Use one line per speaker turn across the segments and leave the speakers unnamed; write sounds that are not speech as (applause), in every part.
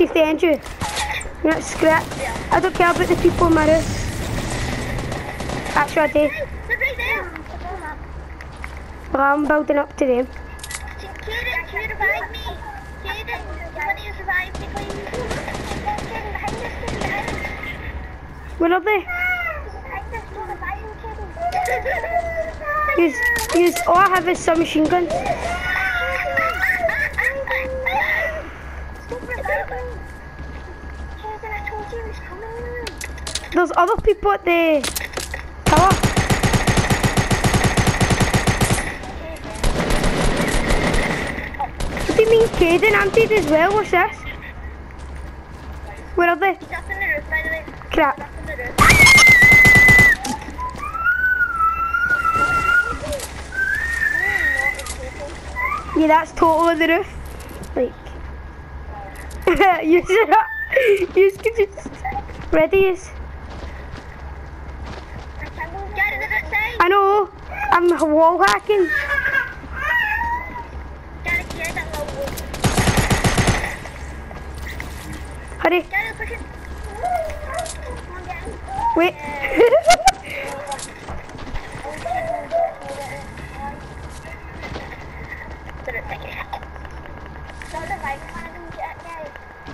safety entry. Yeah, scrap. I don't care about the people in my roof. Actually, I do.
Right.
But I'm building up to them.
Kieran, can you revive me? You to revive me, please?
Where are they? Use, use. All I have is some machine guns. There's other people at the tower. What do you mean, Caden? I'm dead as well. What's this? Where are they?
Roof, the.
Crap. Yeah, that's totally the roof. Like, use it up. Use just ready is.
Get in the outside.
I know. I'm wall hacking.
Get it, get it, low.
Hurry.
It, push it. Come on, get in.
Wait. (laughs)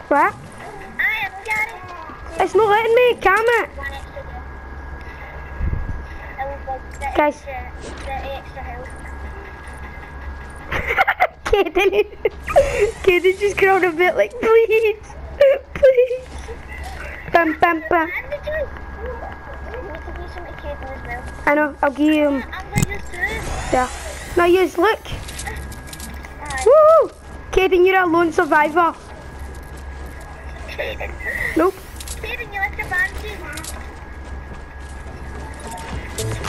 what? It's not letting me. Calm it. Guys. (laughs) Kaden. Kaden just crawled a bit like, please. Please. Bam, bam, bam. I know. I'll give you. Um, yeah. Now, use look. Woo! Kaden, you're a lone survivor. Nope.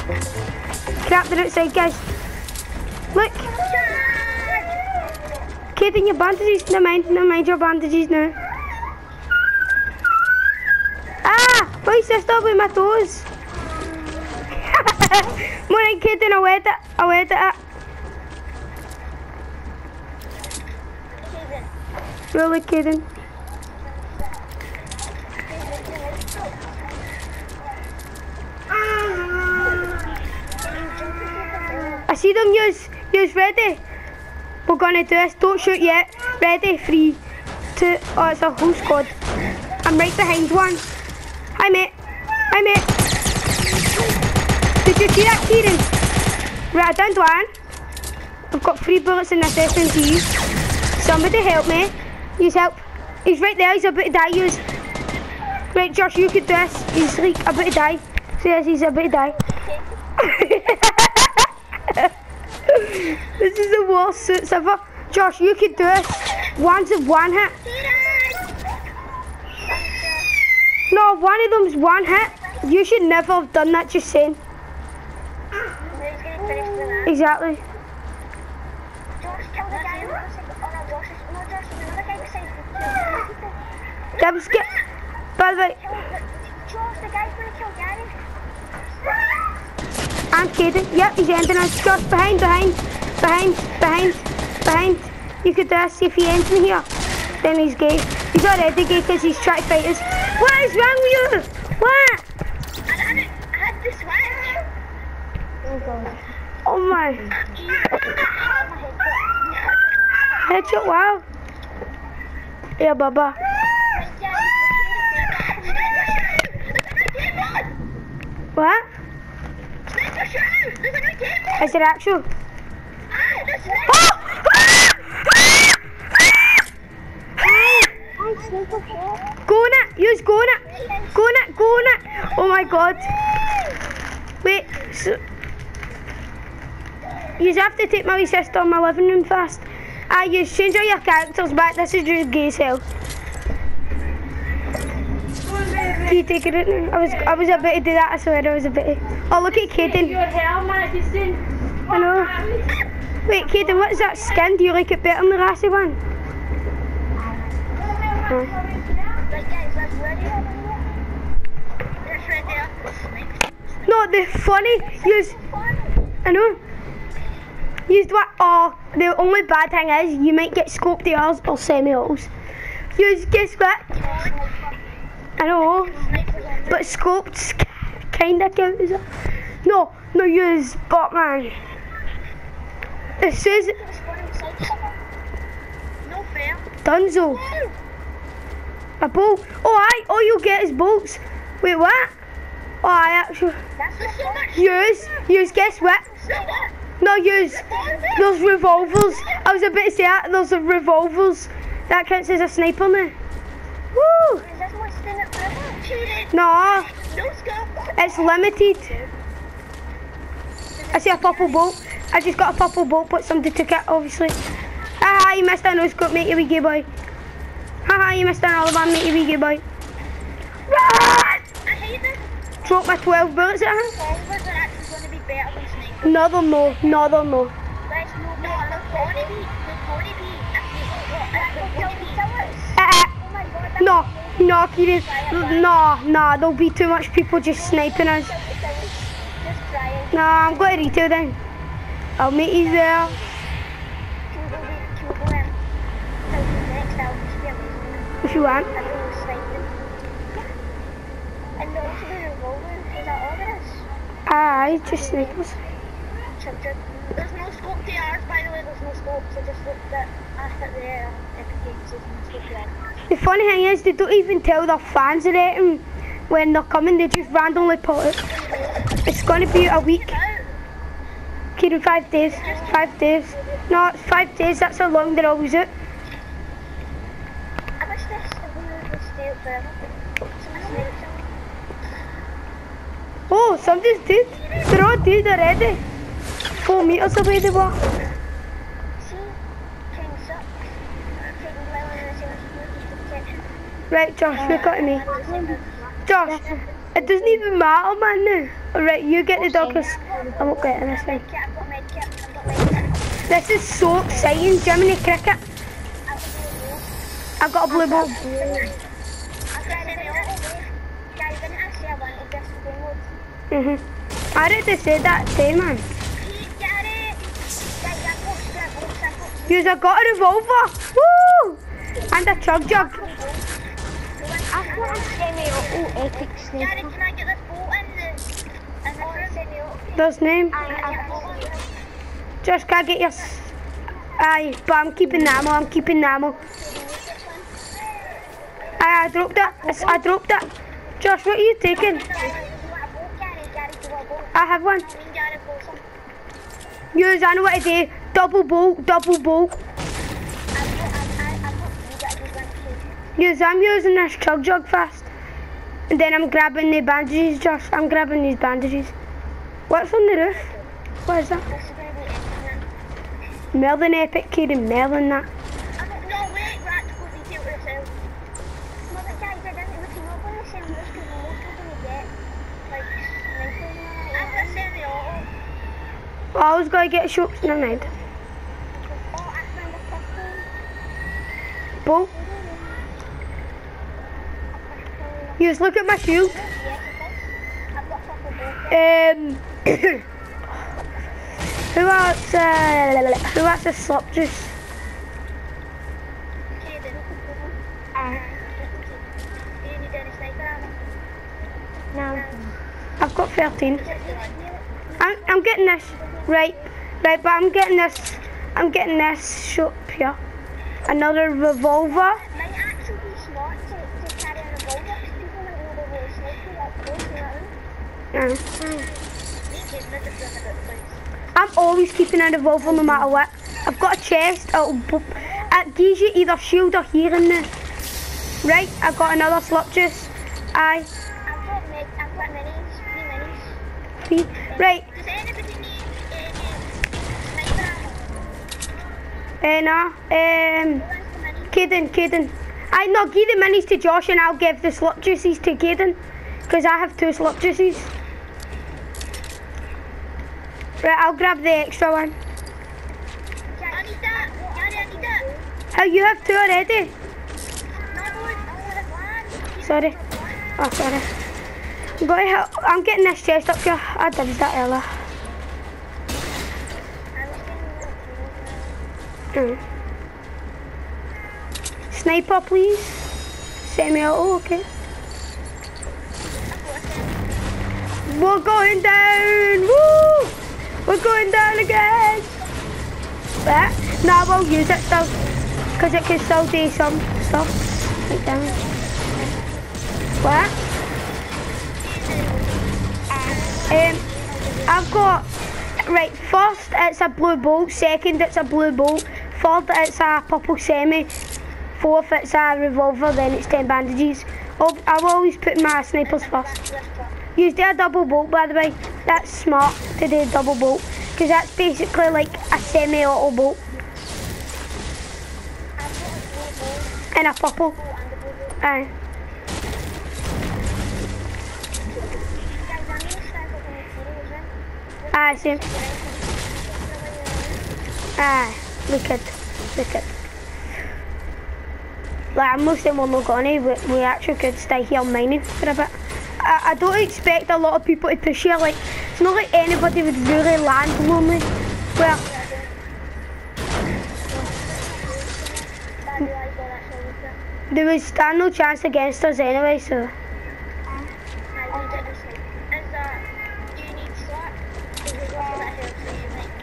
Crap, they're outside, guys. Look. Kaden, your bandages. Never mind. Never mind your bandages now. Ah! Why is stop with my toes? Morning, Kaden. I'll edit it. I'll edit it. Really, Kaden. I see them use use ready. We're gonna do this. Don't shoot yet. Ready, three, two. Oh, it's a whole squad. I'm right behind one. Hi, mate. Hi, mate. Did you see that, Kieran? Right, I downed one. I've got three bullets in this SMG. Somebody help me. Use help. He's right there. He's about to die. Use. Right, Josh, you could do this. He's like about to die. See this? He's about to die. This is the worst suits ever. Josh, you could do it. One's a one hit. No, one of them's one hit. You should never have done that, just saying. Exactly. Them skip. By the way, and Kaden. Yep, he's ending us. Josh, behind, behind, behind, behind, behind. You could uh, see if he ends in here. Then he's gay. He's already gay because he's trying to fight us. What is wrong with you? What? Oh my. Headshot, wow. Yeah, Baba. What? Is it actual? Go on it! Use go on it! Go on it! Go on it! Oh my god! Wait, so you have to take my sister in my living room first. Ah, you change all your characters back. This is just gay hell. Can you take it? I was I was about to do that. I swear I was about to. Oh look at Kaden.
Your hair, Madison.
I know. Wait, Kaden, what is that skin? Do you like it better than the Lassie one? Aye. No, the funny use. I know. Used what? Oh, the only bad thing is you might get scoped ears or semi-autos. You guess what? I know, but scopes kinda count as. No, no use Batman. It says
No fair.
Dunzo. A bolt. Oh, aye. All you get is bolts. Wait, what? Oh, I actually. Use. Use. Guess what? No, use. Those revolvers. I was about to say that. Those are revolvers. That counts as a sniper now. Woo! No it's limited. I see a purple bolt. I just got a purple bolt, but somebody took it, obviously. Haha, you missed a no scope, mate, you wee gay boy. Haha, you missed another one, you wee gay boy. Run!
I hate this.
Drop my 12 bullets at him.
Revolvers are actually going to be better than snipers.
No, they're no. No, they're no.
No, no.
Uh, uh,
Oh
Kieran. No, no, there'll be too much people just sniping us.
Just try it.
No, I'm going to retail then. I'll meet you there.
Can we go in? Can we go in? So next I'll just be amazing.
If you want.
Ah, I really sniping. And also the revolver. Is that all there is?
Aye, just snipers.
There's no scope to ours, by the way. There's no scope. So just looked at after the epic games. There's no scope to ours.
The funny thing is, they don't even tell their fans of it when they're coming. They just randomly put it. It's going to be a week. Kieran, five days. Five days. No, it's five days. That's how long they're always out.
I wish this would would stay out forever. Someone sniped them.
Oh, somebody's dead. They're all dead already. Four meters away they were.
See? King sucks. Taking well in the same protection.
Right, Josh, look at me. Josh, it doesn't even matter, man. Now. Alright, you get the dog 'cause I won't get in This is so exciting. Germany cricket.
I've got
I've got
blue.
a blue ball.
I've got semi-auto. Guys, didn't I say I wanted this to go mode?
Mhm. I already said that day, man. You've got a revolver. Woo! And a chug jug.
I've got a semi-auto epic sniper. Gary, can I get this bolt in the... In the semi-auto?
There's name.
I,
Just can't get your. Aye, but I'm keeping the ammo. I'm keeping the ammo. Aye, I dropped it. I dropped it. Josh, what are you taking? I have one. Use, I know what to do. Double bolt, double bolt. Use, I'm using this chug jug fast. And then I'm grabbing the bandages, Josh. I'm grabbing these bandages. What's on the roof? What is that? Merlin Epic Kid and Merlin that. I was gonna get shots, never mind. Bolt. Use, look at my shield. (coughs) Um, (coughs) (coughs) who wants, uh, who wants a slop juice?
No.
I've got 13. I'm, I'm getting this. Right, right, but I'm getting this. I'm getting this shot here. Another revolver.
might actually
I'm always keeping a revolver no matter what. I've got a chest. It gives you either shield or healing. Right, I've got another slot juice. Aye,
I've got med, I've got minis, three minis.
three. Right,
Does anybody need any sniper ammo?
uh. Um? Caden, Caden. I no, give the minis to Josh and I'll give the slot juices to Caden. Because I have two slot juices. Right, I'll grab the extra one. Oh, you have two already? Sorry. Oh, sorry. I'm, going to help. I'm getting this chest up here. I did that earlier. Mm. Sniper, please. Semi-auto, okay. We're going down! But, now we'll use it still. Because it can still do some stuff. Like damage. What? Um, I've got, right, first it's a blue bolt, second it's a blue bolt, third it's a purple semi, fourth it's a revolver, then it's 10 bandages. I'll, I'll always put my snipers first. Use their double bolt by the way, that's smart to do a double bolt, because that's basically like a semi-auto bolt. And a purple. Aye. Aye, ah, same. Aye, ah, look at, look at. Like, I'm mostly one not gonna, we, we actually could stay here mining for a bit. I, I don't expect a lot of people to push here, like, it's not like anybody would really land lonely. Well, there was stand no chance against us anyway, so.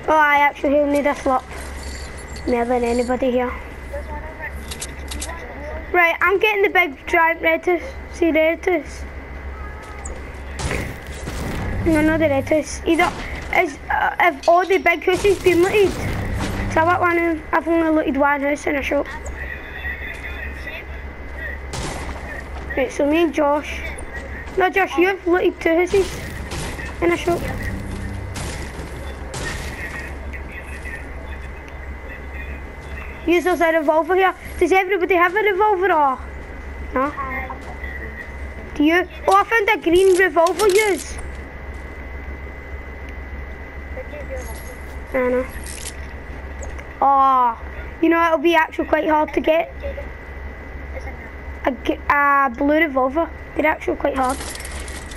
Oh, I actually need a slot more than anybody here. Right, I'm getting the big giant redtus. See redtus? No, not the redtus. Either is uh, if all the big houses been looted. So I want one. I've only looted one house in a shop. Right, so me and Josh. No, Josh, you've looted two houses in a shop. Use us a revolver here. Does everybody have a revolver or? No? Do you? Oh, I found a green revolver use. I know. Oh, you know it'll be actually quite hard to get. A, a blue revolver. They're actually quite hard.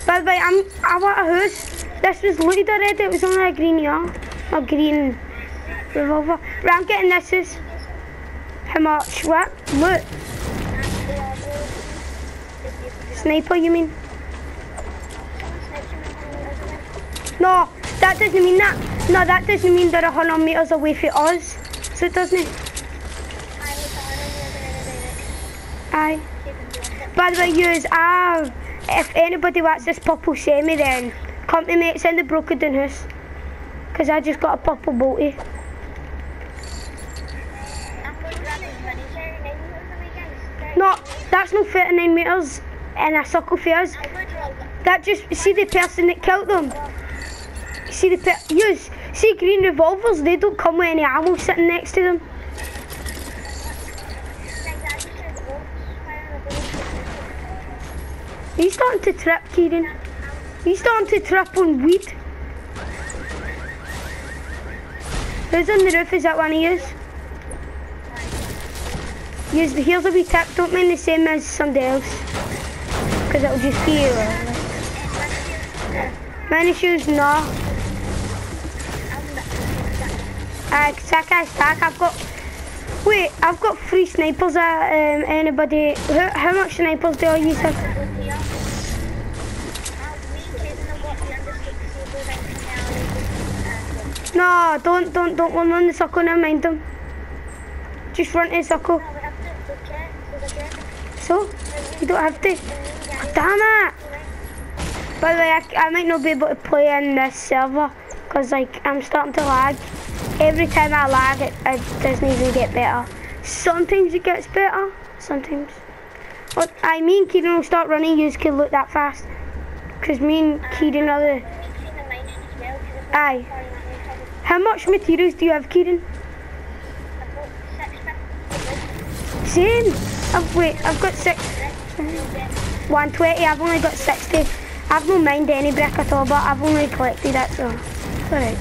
By the way, I'm, I want a house. This was looted already. It was only a green yeah, a green revolver. Right, I'm getting this. Is how much? What? Look. Sniper, you mean? No, that doesn't mean that. No, that doesn't mean they're 100 meters away from us. So it doesn't. Aye. By the way, use ah, if anybody wants this purple semi, then come to me. It's in the broken down house. Cause I just got a purple bolty. No, that's not 39 metres in a circle for us. That just, see the person that killed them? See the, use, see green revolvers, they don't come with any ammo sitting next to them. You starting to trip, Kieran? You starting to trip on weed? Who's on the roof? Is that one of you? Use the heels a wee tip, don't mean the same as somebody else. Because it'll just be you. Many shoes, no. Uh, sack I stack, I've got... Wait, I've got three snipers at um, anybody. How, how much snipers do I use? No, don't, don't, don't run on the circle, never mind them. Just run in the circle. So? You don't have to? Damn it! By the way, I, I might not be able to play in this server because like I'm starting to lag. Every time I lag, it, it doesn't even get better. Sometimes it gets better, sometimes. But I mean, Kieran will start running, you just can look that fast. Because me and Kieran are the... Aye. How much materials do you have, Kieran? Same. I've, wait, I've got six. 120, I've only got 60. I've no mind any brick at all, but I've only collected it, so it's alright.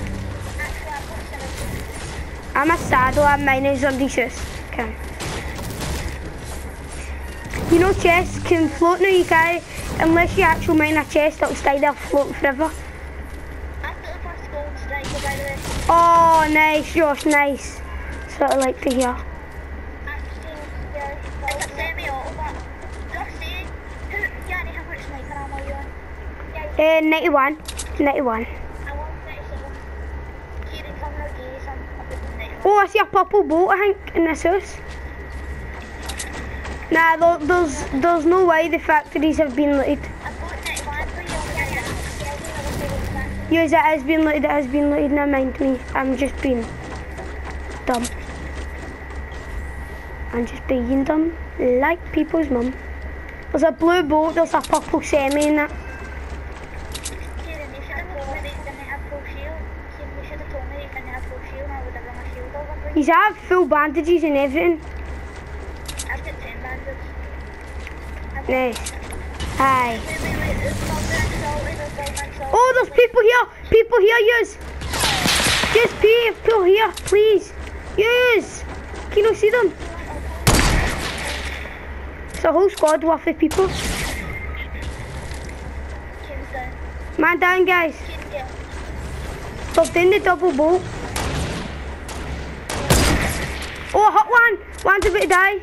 I'm a saddle, I'm mining on shoes. Okay. You know chests can float now, you can't, unless you actually mine a chest, it'll stay there floating forever. Oh, nice, Josh, nice. That's what I like to hear. Uh, 91. 91. Oh, I see a purple boat, I think, in this house. Nah, there's, there's no way the factories have been looted.
Yeah,
Yes, it has been looted, it has been looted, never mind me. I'm just being dumb. I'm just being dumb, like people's mum. There's a blue boat, there's a purple semi in it.
Kieran, you should have told me that you didn't have full shield. Kieran, you should have told me that you didn't have full shield and I would have run a shield over for you.
He's have full bandages and everything.
I've got 10 bandits.
Nice. Hi. Oh, there's people here! People here! Yes, people here, please! Yous! Can you see them? It's a whole squad worth of people. Man down, guys. They're doing the double bolt. Oh, hot one! One's about to die.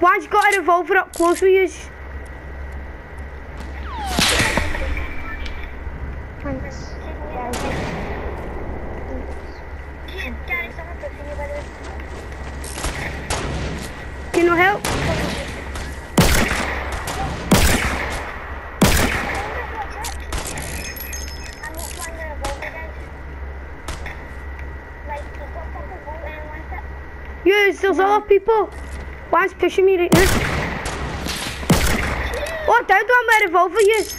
One's got a revolver up close with yous.
Thanks.
Kieran, Gary, someone pushing you by the way.
Can you help?
I'm not flying the revolver, guys. Like, you've got purple you help? Yes, tip.
Yous, there's other people. One's pushing me right now. Oh, one with a revolver,
the.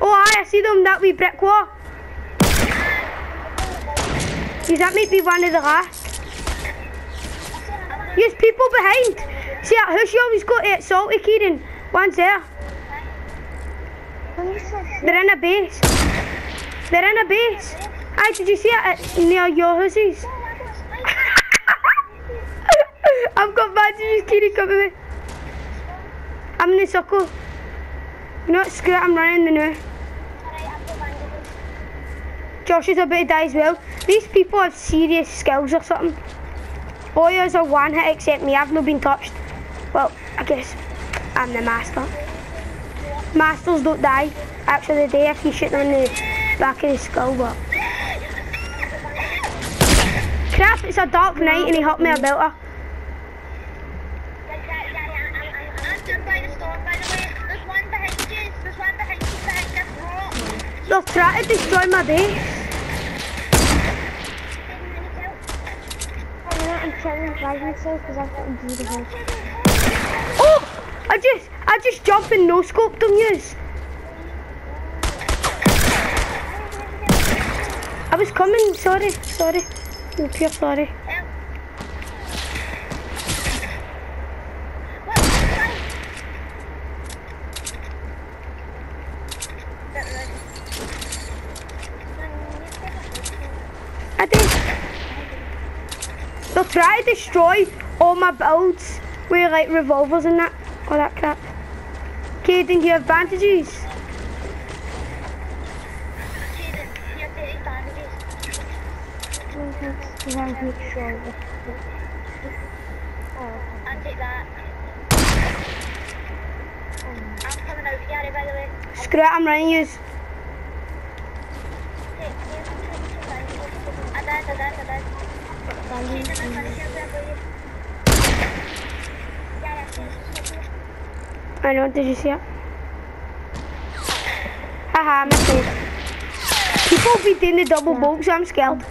Oh, aye, I see them, that wee brick wall. Does that might be one of the last? Yes, people behind. See that you always got to at Salty, Kieran? One's there. They're in a base. They're in a base. Aye, did you see it near your houses? (laughs) I've got badges, Kieran, come with. I'm in the circle. You know what, screw it, I'm running the now. Josh is about to die as well. These people have serious skills or something. All are one hit except me. I've not been touched. Well, I guess I'm the master. Masters don't die. Actually, they die if you shoot them in the back of the skull, but... Crap, it's a dark night and he hit me a belter.
I'm stood by the storm, by the way. There's one behind you. There's one behind you, behind this rock.
They're trying to destroy my base.
I'm whole
Oh! I just, I just jumped and no scoped them, yous. I was coming, sorry, sorry. I'm pure sorry. I did. Try to destroy all my builds with like revolvers and that, all that crap. Caden, you have bandages?
I'll take that. I'm coming way.
Screw it, I'm running
some twenty two bandages. I died, I died, I died. She's in the front of here for you. Yeah, yeah, she's she's-
I know, did you see it? Haha, I missed it. People be doing the double bolts, I'm scared.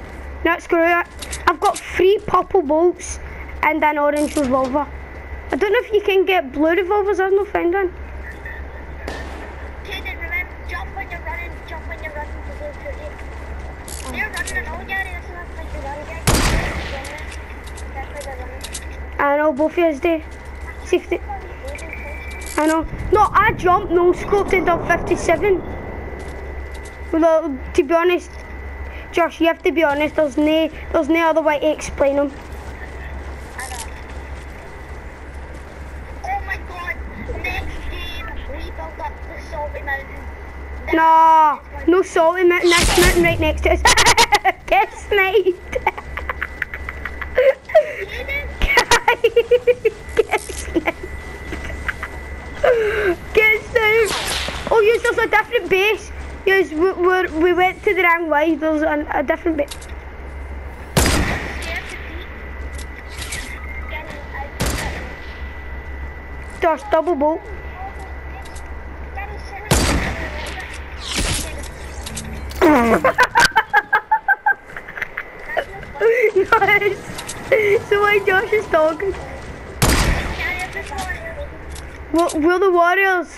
No, screw it. I've got three purple bolts and an orange revolver. I don't know if you can get blue revolvers, I've not found one.
Kaden, remember, jump when you're running, jump when you're running to go to you. They're running and all, Gary, that's not like they're running,
I know, both do. See if I know. No, I jumped, no scoped and done 57. Well, uh, to be honest, Josh, you have to be honest, there's no, there's no other way to explain them.
Oh next up.
No, no salty mountain, that's mountain right next to us. (laughs) Get sniped. (laughs)
Kaden,
Get down. Oh, yes, there's a different base. Yes, we, we, we went to the wrong way. There's a, a different base. Josh, double bolt. nice. (laughs) (laughs) So why Josh is talking? We're, we're the warriors.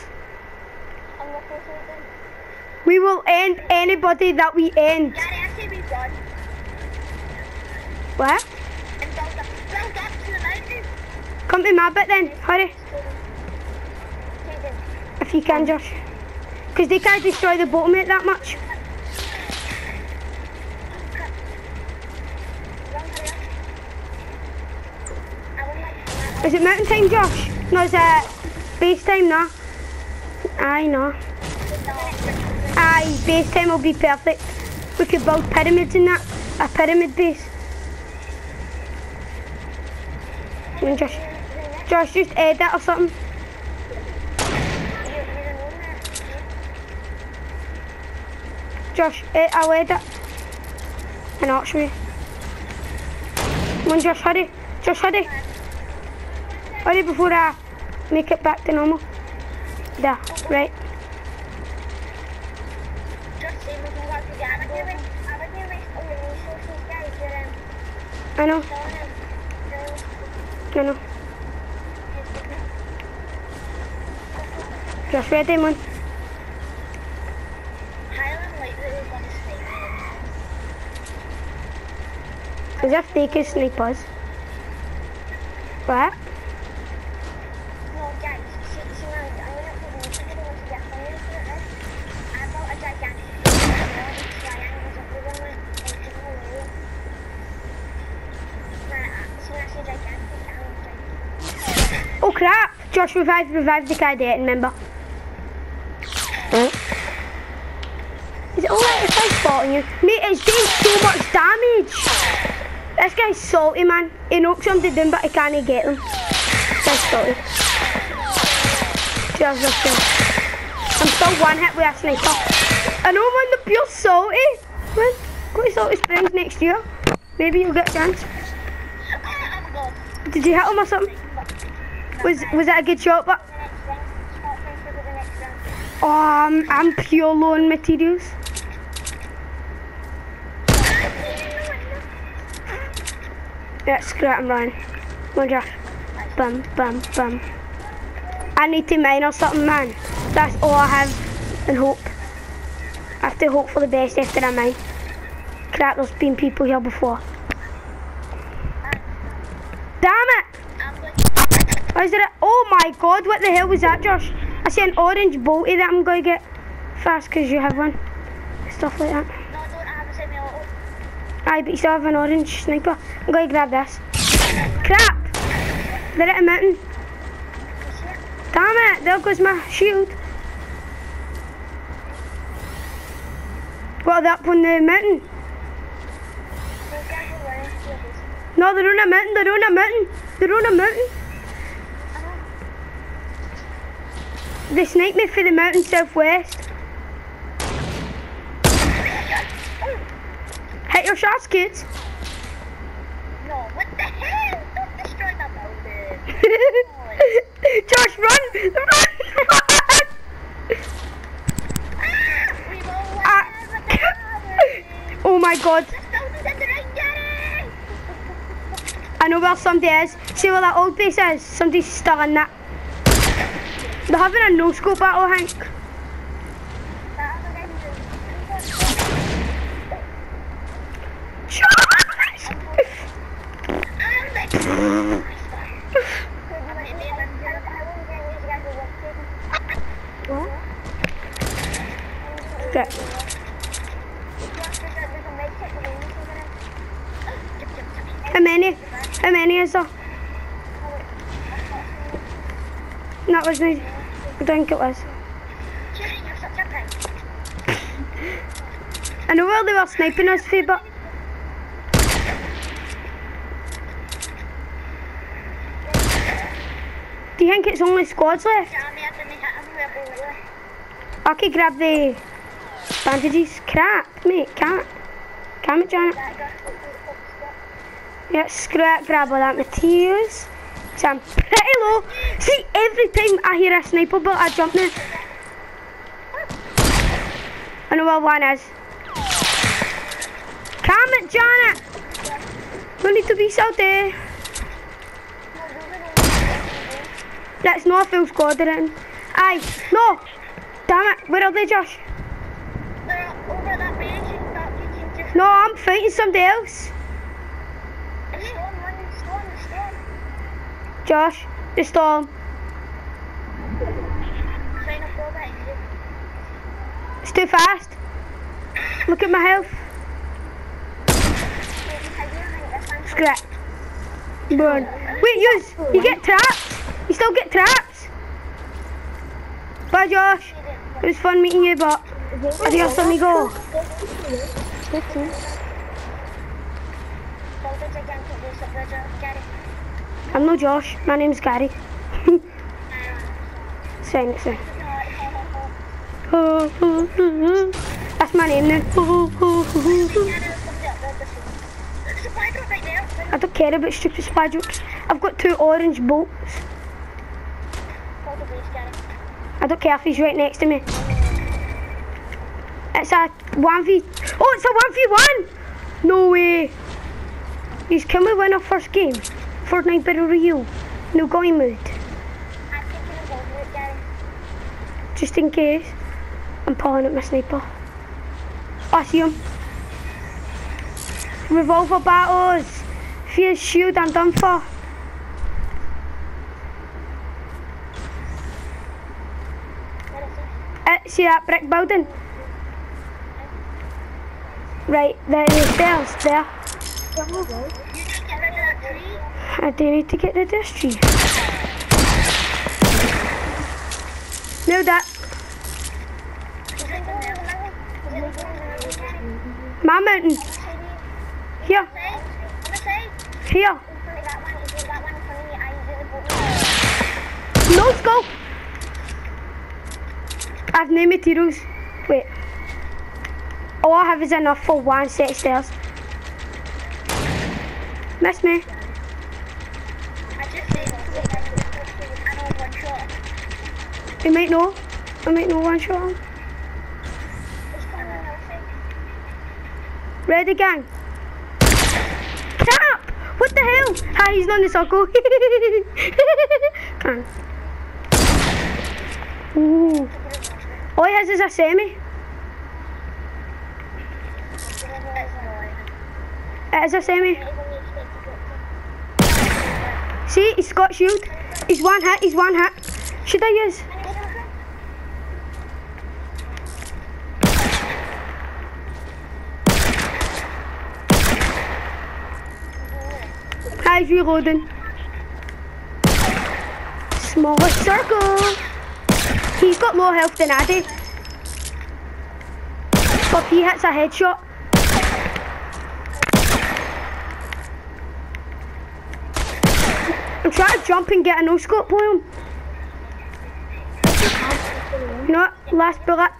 We will end anybody that we end. What? Come to my bit then. Hurry. If you can, Josh. Because they can't destroy the boat, mate, that much. Is it mountain time, Josh? No, it's uh, base time now. I know. Aye, base time will be perfect. We could build pyramids in that. A pyramid base. On, Josh. Josh, just add that or something. Josh, eh, I'll add it. And actually. Come on, Josh, hurry. Josh, hurry. Hurry before I make it back to normal. There, right. I know, I know. Josh, ready, man. As if they can snipe us. What?
No, guys, see, see now, I'm gonna put the chicken on the fire for this. I bought a gigantic triangles everywhere, and chicken away. Nah, see when I say gigantic, I mean gigantic.
Oh crap! Josh revived, revived the cadet, remember? Is it alright if I spotting you? Mate, it's doing so much damage! This guy's salty, man. He knows something down, but he can't get him. That's salty. This guy. I'm still one hit with a sniper. I know, man, the pure salty. Man, go to Salty Springs next year. Maybe you'll get a chance. Did you hit him or something? Was was that a good shot? But I'm, I'm pure low on materials. Yeah, screw it, I'm running. Come on, Josh. Bum, bum, bum. I need to mine or something, man. That's all I have and hope. I have to hope for the best after I mine. Crap, there's been people here before. Damn it! Is there a, oh my god, what the hell was that, Josh? I see an orange bolty that I'm going to get fast because you have one. Stuff like that.
No, I don't have a semi-auto.
Aye, but you still have an orange sniper. I'm going to grab this. Crap! They're at a mountain. Damn it, there goes my shield. What, are they up on the mountain? No, they're on a mountain, they're on a mountain. They're on a mountain. They sniped me for the mountain southwest. Hit your shots, kids. (laughs)
No, what the hell? Don't destroy my building.
Josh, run! Run! Run! Ah. oh my god.
This building's in the right Gary.
I know where somebody is. See where that old base is? Somebody's still in that. They're having a no scope battle, Hank. Were sniping us for, do you think it's only squads left? Okay, grab the bandages. Crap, mate, can't. Can't it, Janet? Yeah, screw it, grab all that materials. So I'm pretty low. See, every time I hear a sniper bullet, I jump now. I know where one is. It, Janet. No need to be
those are
That's not full squad in. Aye, no. Damn it, where are they, Josh? No, I'm fighting somebody else. Josh, the storm. It's too fast. Look at my health. Screw. Burn. Wait, you, you get trapped. You still get trapped. Bye, Josh. It was fun meeting you, but adios, amigo. I'm no Josh. My name's Gary. (laughs) It, saying. (laughs) That's my name now. (laughs) I don't care about stupid spy jokes. I've got two orange bolts. I don't care if he's right next to me. It's a 1v... Oh, it's a 1v1! No way! He's can we win our first game? Fortnite Battle Royale. No going mood. Just in case. I'm pulling out my sniper. Oh, I see him. Revolver battles. Fear shield, I'm done for. Uh, see that brick building? Right, there is stairs there. I do need to get rid of this tree. No, that. My mountain. Here, here. No scope. I've no materials. Wait. All I have is enough for one set of stairs. Miss me. We might know. We might know one shot. Ready, gang? The hell? Hi, he's not in the circle. (laughs) Can. Ooh. All he has is a semi. It is a semi. See, he's got shield. He's one hit, he's one hit. Should I use? He's reloading. Smaller circle. He's got more health than I do. But if he hits a headshot. I'm trying to jump and get a no scope on him. You know what? Last bullet.